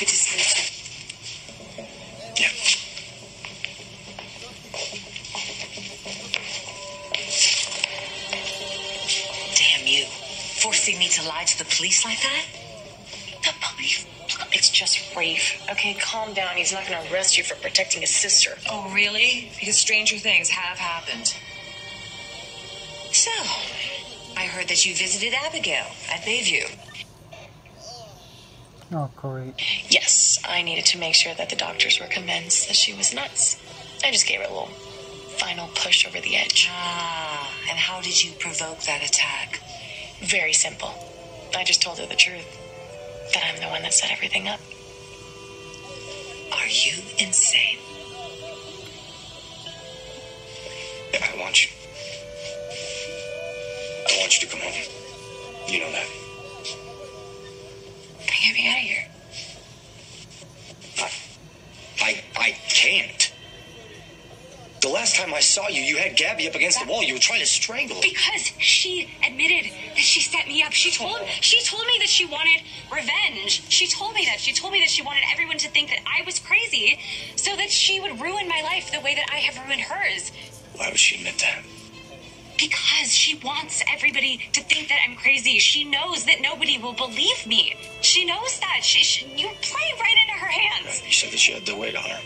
Damn you. Forcing me to lie to the police like that? The police? It's just Rafe. Okay, calm down. He's not to arrest you for protecting his sister. Oh, really? Because stranger things have happened. So, I heard that you visited Abigail at Bayview. Oh, great. Yes, I needed to make sure that the doctors were convinced that she was nuts. I just gave her a little final push over the edge. Ah, and how did you provoke that attack? Very simple. I just told her the truth that I'm the one that set everything up. Are you insane? I want you. I want you to come home. You know that. I, can't. The last time I saw you, you had Gabby up against the wall. You were trying to strangle her. Because she admitted that she set me up. She told she told me that she wanted revenge. She told me that. She told me that she wanted everyone to think that I was crazy so that she would ruin my life the way that I have ruined hers. Why would she admit that? Because she wants everybody to think that I'm crazy. She knows that nobody will believe me. She knows that. She, she you play right into her hands. You said that she had the weight on her.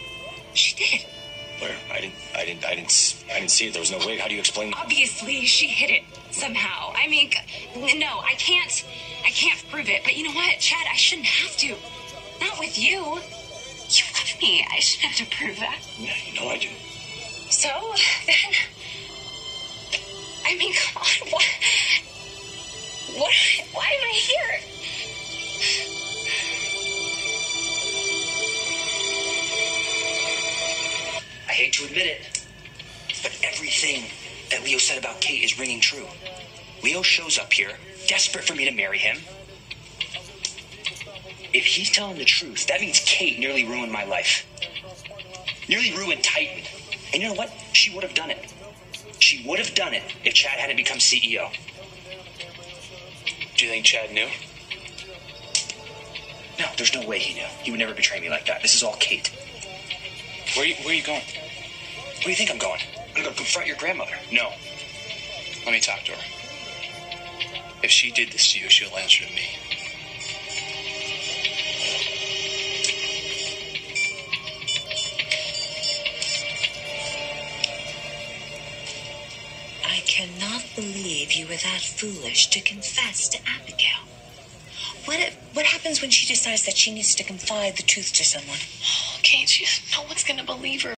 She did. Where? I didn't. I didn't. I didn't. I didn't see it. There was no way. How do you explain that? Obviously, she hid it somehow. I mean, no, I can't. I can't prove it. But you know what, Chad? I shouldn't have to. Not with you. You love me. I shouldn't have to prove that. Yeah, you know I do. So to admit it, but everything that Leo said about Kate is ringing true. Leo shows up here, desperate for me to marry him. If he's telling the truth, that means Kate nearly ruined my life. Nearly ruined Titan. And you know what? She would have done it. She would have done it if Chad hadn't become CEO. Do you think Chad knew? No, there's no way he knew. He would never betray me like that. This is all Kate. Where you, where are you going? Where do you think I'm going? I'm gonna go confront your grandmother. No. Let me talk to her. If she did this to you, she'll answer to me. I cannot believe you were that foolish to confess to Abigail. What if, what happens when she decides that she needs to confide the truth to someone? Oh, Kate, she, no one's going to believe her.